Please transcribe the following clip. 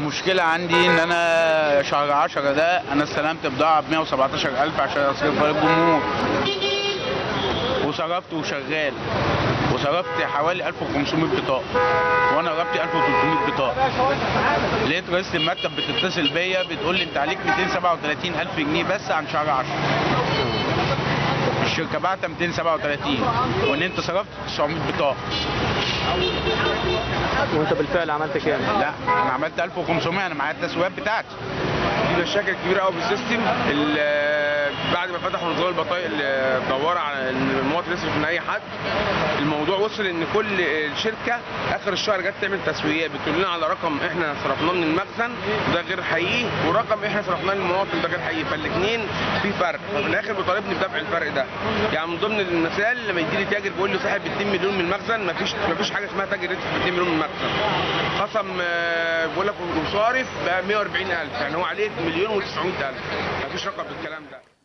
المشكلة عندي إن أنا شهر 10 ده أنا استلمت بضاعة ب 117000 عشان أصرف على الجمهور. وصرفت وشغال. وصرفت حوالي 1500 بطاقة. وأنا ربطي 1300 بطاقة. لقيت رئيسة المكتب بتتصل بيا بتقول لي أنت عليك 237000 جنيه بس عن شهر 10 الشركة بعتها 237 وإن أنت صرفت 900 بطاقة. وانت بالفعل عملت كام؟ لا أنا عملت 1500 أنا معايا التسويات بتاعتي في مشاكل كبيرة قوي بالسيستم ال- بعد ما فتحوا نظام البطايق مدوره على إن المواطن يصرف من أي حد الموضوع وصل إن كل شركه آخر الشهر جت تعمل تسويات بتقول لنا على رقم إحنا صرفناه من المخزن ده غير حقيقي ورقم إحنا صرفناه للمواطن ده غير حقيقي فالاثنين في فرق. ففي الآخر بيطالبني بدفع الفرق ده. يعني من ضمن المثال لما يجي لي تاجر بيقول لي صاحب ب 2 مليون من المخزن مفيش مفيش حاجة اسمها تاجر يدفع ب 2 مليون من المخزن. خصم آه، بيقول لك وصارف ب 140000 يعني هو عليه مليون و900000 مفيش رقم بالكلام ده.